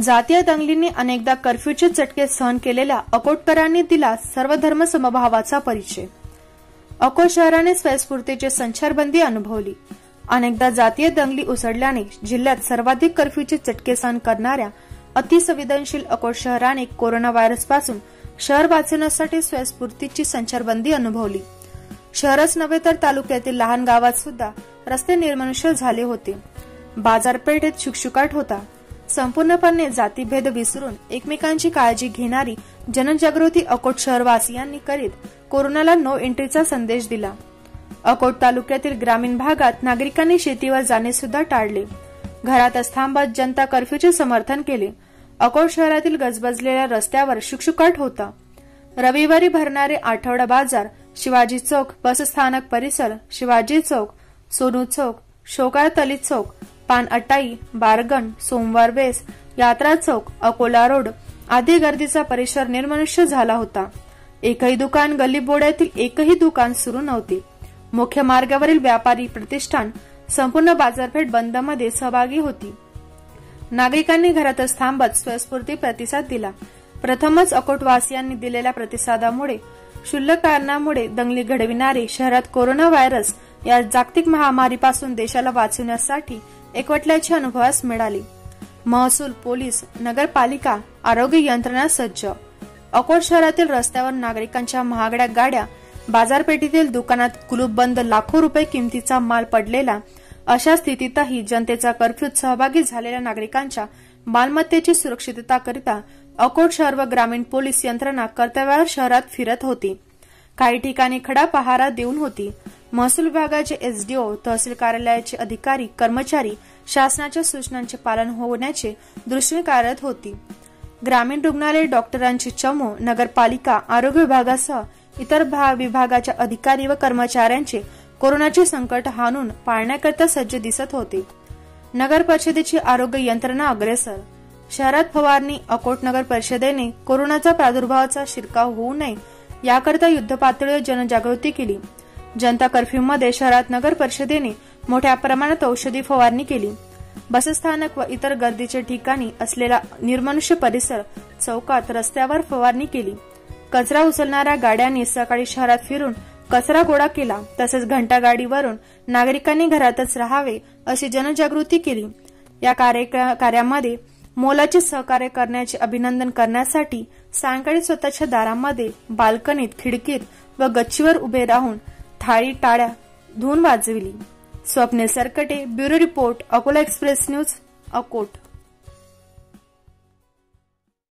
जातीय दंगलींनी अनेकदा कर्फ्यूचे चटके सहन केलेल्या अकोटकरांनी दिला सर्वधर्म समभावाचा परिचय. अकोट शहराने स्वयंस्फूर्तीची संचारबंदी अनुभवली. अनेकदा जातीय दंगली उसळल्याने जिल्ह्यात सर्वाधिक कर्फ्यूचे चटके सहन करणाऱ्या अतिसंवेदनशील अकोट शहराने कोरोना व्हायरसपासून शहर वाचवण्यासाठी स्वयंस्फूर्तीची संचारबंदी अनुभवली. शहरच नव्हे तर तालुक्यातील लहान गावात सुद्धा रस्ते निर्मनुष्य झाले होते. बाजारपेठेत शुकशुकाट होता. संपूर्णपणे जातीभेद विसरून एकमेकांची काळजी घेणारी जनजागृती अकोट शहरवासियांनी करीत कोरोनाला नो एंट्रीचा संदेश दिला. अकोट तालुक्यातील ग्रामीण भागात नागरिकांनी शेतीवर जाणे सुद्धा टाळले. घरातच थांबत जनता कर्फ्यूचे समर्थन केले. अकोट शहरातील गजबजलेल्या रस्त्यावर शुकशुकाट होता. रविवारी भरणारे आठवडा बाजार शिवाजी चौक बसस्थानक परिसर शिवाजी चौक सोनू चौक शोकाळतली चौक पानअटाई बारगण सोमवार बेस यात्रा चौक अकोला रोड आदी गर्दीचा परिसर निर्मनुष्य झाला होता. एकही दुकान गल्लीबोड्यातील एकही दुकान सुरू नव्हते. मुख्य मार्गावरील व्यापारी प्रतिष्ठान संपूर्ण बाजारपेठ बंदमध्ये सहभागी होती. नागरिकांनी घरातच थांबत स्वयंस्फूर्ती प्रतिसाद दिला. प्रथमच अकोटवासियांनी दिलेल्या प्रतिसादामुळे क्षुल्लक कारणामुळे दंगली घडविणारे शहरात कोरोना व्हायरस या जागतिक महामारीपासून देशाला वाचवण्यासाठी एकवटल्याची अनुभवास मिळाली. महसूल पोलीस नगरपालिका आरोग्य यंत्रणा सज्ज. अकोट शहरातील रस्त्यावर नागरिकांच्या महागड्या गाड्या बाजारपेठेतील दुकानात कुलूपबंद लाखो रुपये किमतीचा माल पडलेला अशा स्थितीतही जनतेचा कर्फ्यूत सहभागी झालेल्या नागरिकांच्या मालमत्तेची सुरक्षितता करिता अकोट शहर व ग्रामीण पोलीस यंत्रणा कर्तव्यावर शहरात फिरत होती. काही ठिकाणी खडा पहारा देऊन होती. महसूल विभागाचे एसडीओ तहसील कार्यालयाचे अधिकारी कर्मचारी शासनाच्या सूचनांचे पालन होण्याचे दृष्टीने कार्यरत होती. ग्रामीण रुग्णालय डॉक्टरांची चमू नगरपालिका आरोग्य विभागासह इतर विभागाच्या अधिकारी व कर्मचाऱ्यांचे कोरोनाचे संकट हाणून पाळण्याकरता सज्ज दिसत होते. नगर परिषदेची आरोग्य यंत्रणा अग्रेसर. शहरात फवारणी अकोट नगर परिषदेने कोरोनाचा प्रादुर्भावाचा शिरकाव होऊ नये याकरता युद्धपातळीवर जनजागृती केली. जनता कर्फ्यूमध्ये शहरात नगर परिषदेने मोठ्या प्रमाणात औषधी फवारणी केली. बसस्थानक व इतर गर्दीच्या ठिकाणी असलेला निर्मनुष्य परिसर चौकात रस्त्यावर फवारणी केली. कचरा उचलणाऱ्या गाड्यांनी सकाळी शहरात फिरून कचरा गोळा केला तसेच घंटागाडीवरून नागरिकांनी घरातच राहावे अशी जनजागृती केली. या कार्यामध्ये मोलाचे सहकार्य करण्याचे अभिनंदन करण्यासाठी सायंकाळी स्वतःच्या दारामध्ये बाल्कनीत खिडकीत व गच्चीवर उभे राहून थाळी टाळ्या धून वाजविली. Swapne Sarkate bureau report Akola express news Akot.